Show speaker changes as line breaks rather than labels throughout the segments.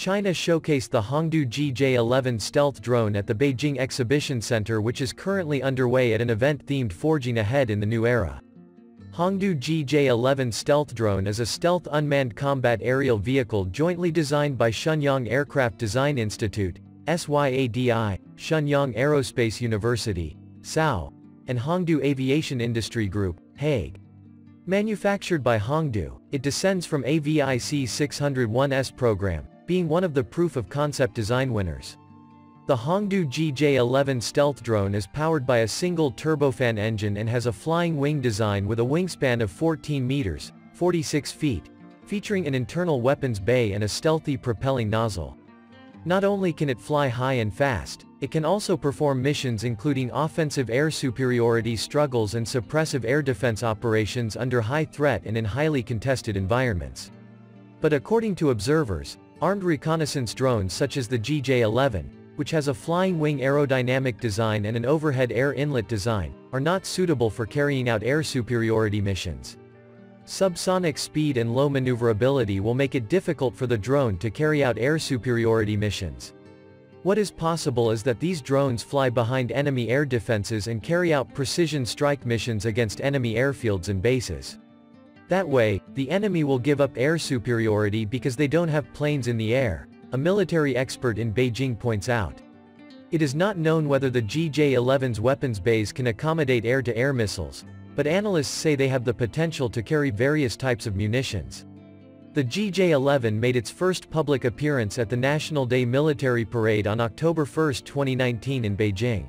China showcased the Hongdu GJ-11 stealth drone at the Beijing Exhibition Center which is currently underway at an event themed Forging Ahead in the New Era. Hongdu GJ-11 stealth drone is a stealth unmanned combat aerial vehicle jointly designed by Shenyang Aircraft Design Institute, SYADI, Shenyang Aerospace University, SAU, and Hongdu Aviation Industry Group, HAIG. Manufactured by Hongdu, it descends from AVIC 601S program, being one of the proof of concept design winners. The Hongdu GJ-11 stealth drone is powered by a single turbofan engine and has a flying wing design with a wingspan of 14 meters, 46 feet, featuring an internal weapons bay and a stealthy propelling nozzle. Not only can it fly high and fast, it can also perform missions including offensive air superiority struggles and suppressive air defense operations under high threat and in highly contested environments. But according to observers, armed reconnaissance drones such as the GJ-11, which has a flying wing aerodynamic design and an overhead air inlet design, are not suitable for carrying out air superiority missions. Subsonic speed and low maneuverability will make it difficult for the drone to carry out air superiority missions. What is possible is that these drones fly behind enemy air defenses and carry out precision strike missions against enemy airfields and bases. That way, the enemy will give up air superiority because they don't have planes in the air, a military expert in Beijing points out. It is not known whether the GJ-11's weapons bays can accommodate air-to-air -air missiles, but analysts say they have the potential to carry various types of munitions. The GJ-11 made its first public appearance at the National Day Military Parade on October 1, 2019 in Beijing.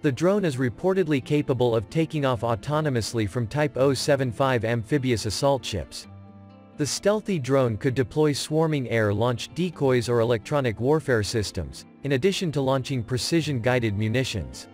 The drone is reportedly capable of taking off autonomously from Type 075 amphibious assault ships. The stealthy drone could deploy swarming air-launched decoys or electronic warfare systems, in addition to launching precision-guided munitions.